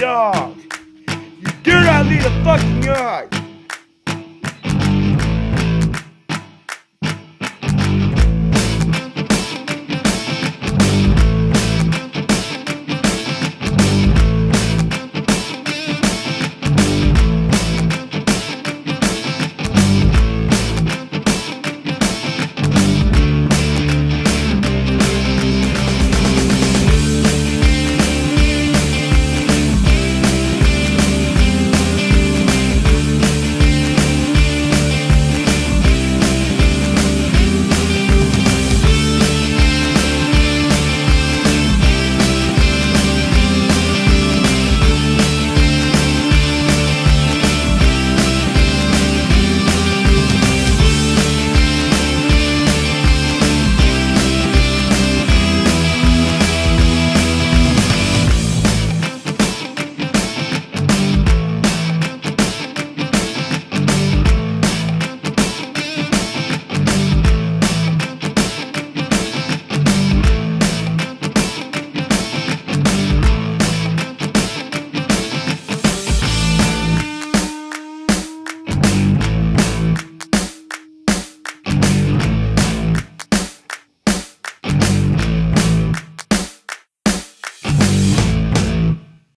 dog! You do not need a fucking yard!